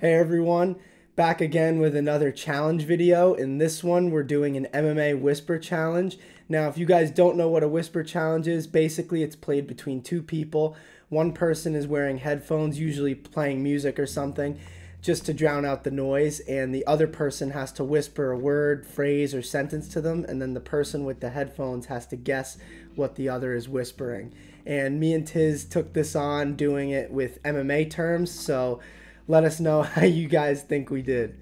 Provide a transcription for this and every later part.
Hey everyone, back again with another challenge video. In this one, we're doing an MMA whisper challenge. Now, if you guys don't know what a whisper challenge is, basically it's played between two people. One person is wearing headphones, usually playing music or something, just to drown out the noise, and the other person has to whisper a word, phrase, or sentence to them, and then the person with the headphones has to guess what the other is whispering. And me and Tiz took this on doing it with MMA terms, so let us know how you guys think we did.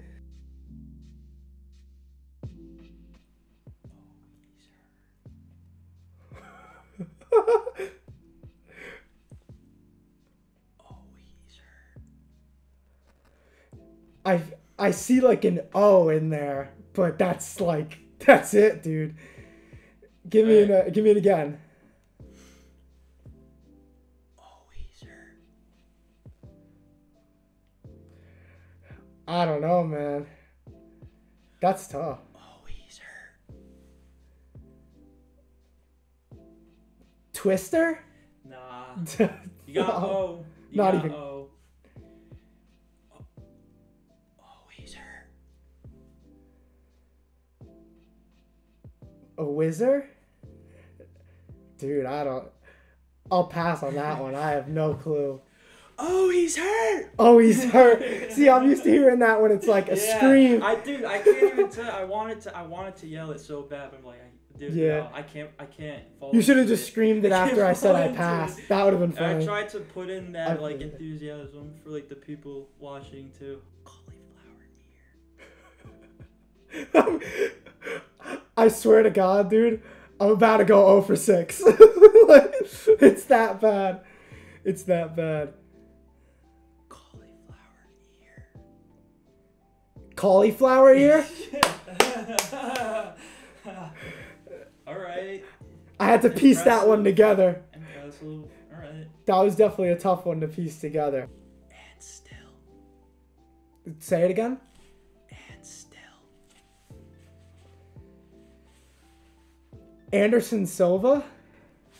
I I see like an O in there, but that's like that's it, dude. Give me an uh, give me it again. I don't know, man. That's tough. Oh, Twister? Nah. You got O. You Not got even- O. Oh, oh, hurt. A wizard? Dude, I don't. I'll pass on that one. I have no clue. Oh, he's hurt. Oh, he's hurt. See, I'm used to hearing that when it's like a Yeah, scream. I dude, I can't even tell. I wanted to. I wanted to yell it so bad. But I'm like, I, dude, Yeah. no, I can't. I can't. You should have just it. screamed it after I said I passed. That would have been And I tried to put in I that like enthusiasm for like the people watching too. Cauliflower ear. I swear to God, dude, I'm about to go 0 for 6. Like, it's that bad. It's that bad. Cauliflower ear? All right. I had to piece that one together. Impressive. All right. That was definitely a tough one to piece together. And still. Say it again. And still. Anderson Silva?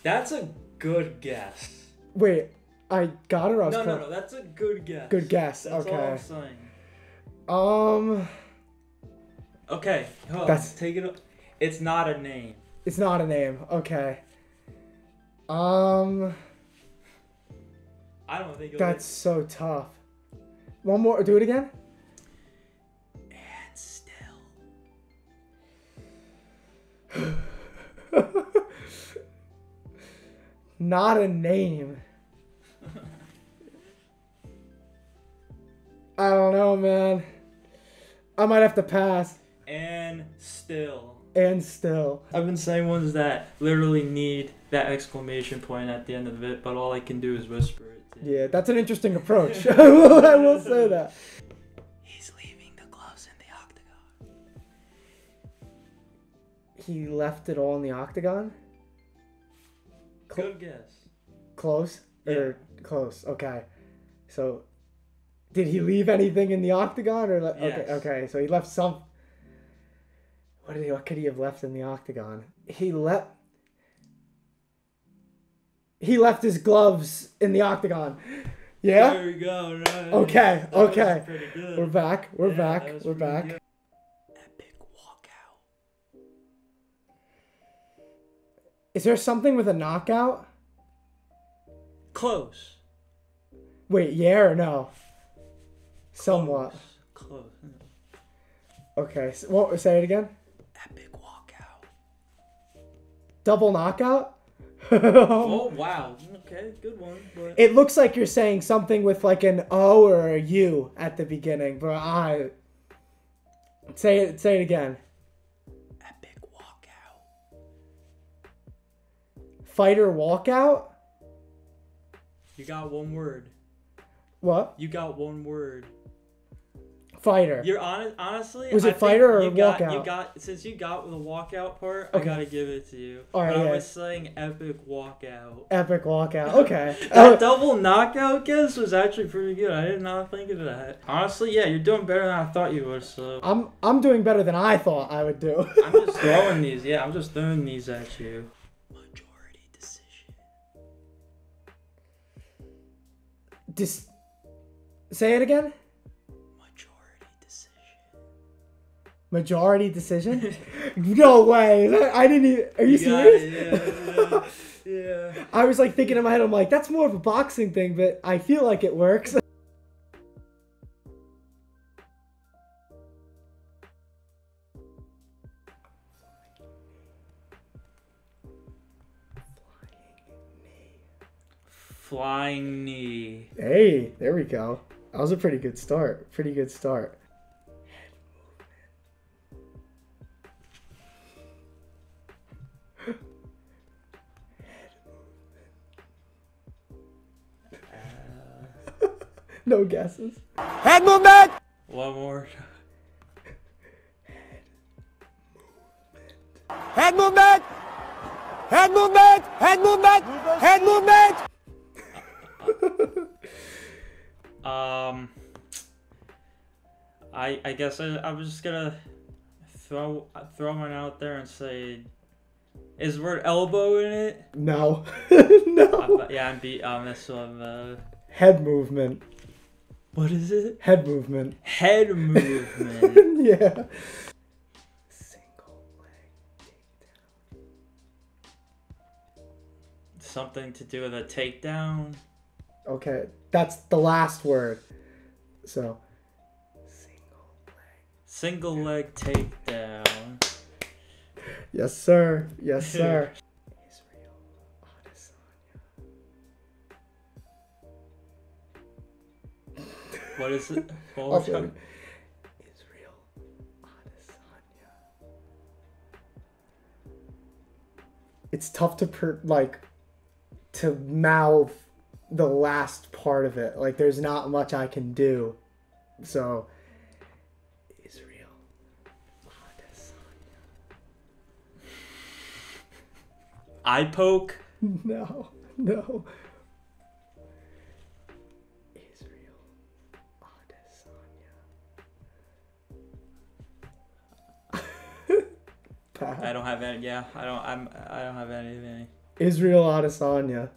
That's a good guess. Wait, I got it or I was No, no, no. That's a good guess. Good guess. That's all okay. Um, Okay. on, That's- take it. up. It's not a name. it's not a name. Okay. Um, I don't think that's so tough. One more. Do it again. And still. Not a name. I don't know, man. I might have to pass. And still. And still. I've been saying ones that literally need that exclamation point at the end of it, but all I can do is whisper it. to. Yeah, that's an interesting approach. I will I will say that. He's leaving the gloves in the octagon. He left it all in the octagon. Cl- Good guess. Close or close? Okay. So, did he leave anything in the octagon or? Le- Okay, Yes. okay. So he left some. What did he? What could he have left in the octagon? He left. He left his gloves in the octagon. Yeah. There we go. Right. Okay, That okay. good. We're back. We're Yeah, back. We're back. good. Is there something with a knockout? Close. Wait, yeah or no? Somewhat. Close. Okay. So, what? Say it again. Epic walkout. Double knockout. Oh wow. Okay, good one. But It looks like you're saying something with like an O or a U at the beginning, but I say it. Say it again. epic walkout. Fighter walkout. You got one word. What? You got one word. Fighter. You're honest. Honestly, Was it think fighter or you got, You got since you got the walkout part. Okay. I gotta give it to you. All right, but yeah. I was saying epic walkout. Epic walkout. Okay. That Oh, double knockout guess was actually pretty good. I did not think of that. Honestly, yeah, you're doing better than I thought you would. So I'm I'm doing better than I thought I would do. I'm just throwing these. Yeah, I'm just throwing these at you. Majority decision. Dis- say it again. Majority decision? no way. I didn't even. Are you, You serious? it, yeah. yeah. I was like thinking in my head, I'm like, that's more of a boxing thing, but I feel like it works. Flying knee. Hey, there we go. That was a pretty good start. Pretty good start. No guesses. Head movement! one more. Head movement! Head movement! Head movement! Head movement! Um, I I guess I I was just gonna throw throw one out there and say, is the word elbow in it? No. No. but yeah, I'm beat on this one. Uh, Head movement. What is it? Head movement. Head movement. yeah. Single leg Something to do with a takedown. Okay, that's the last word. So, single leg. Single leg takedown. Yes, sir. Yes, sir. What is it? What I'll was it? Israel Adesanya. It's tough to per like to mouth the last part of it. Like there's not much I can do. So Israel Adesanya. Eye poke. No, no. Pat. I don't have any. Yeah, I don't. I'm. I don't have anything. Israel Adesanya.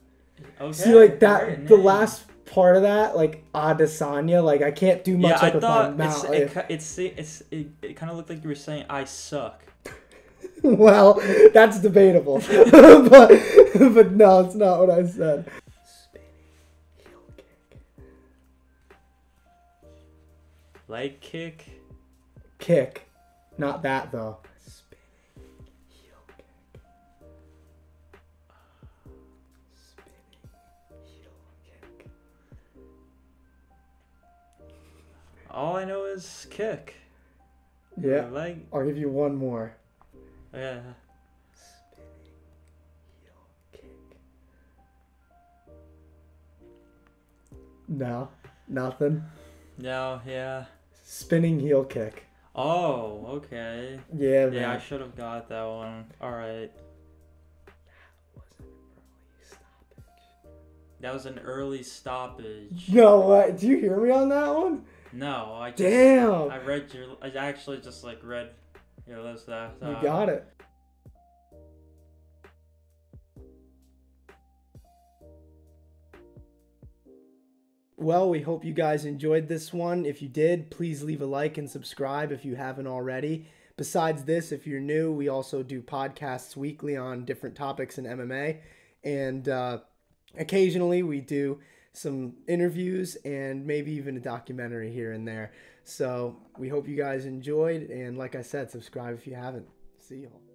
Okay. See, like that, the last part of that, like Adesanya, like I can't do much Yeah, like I thought it's, it, it's it's it, it kind of looked like you were saying I suck. well, that's debatable, but but no, it's not what I said. Leg kick. Kick, not that though. Yeah, Leg. I'll give you one more. Yeah. Spinning heel kick. No, nothing. No. Yeah. Spinning heel kick. Oh. Okay. Yeah, Yeah, I should have got that one. All right. That was an early stoppage. No, what? Do you hear me on that one? No, I just. Damn. I read your. I actually just like read your list. That. You got it. Well, we hope you guys enjoyed this one. If you did, please leave a like and subscribe if you haven't already. Besides this, if you're new, we also do podcasts weekly on different topics in MMA. And uh, occasionally we do some interviews and maybe even a documentary here and there. So we hope you guys enjoyed. And like I said, subscribe if you haven't. See y'all.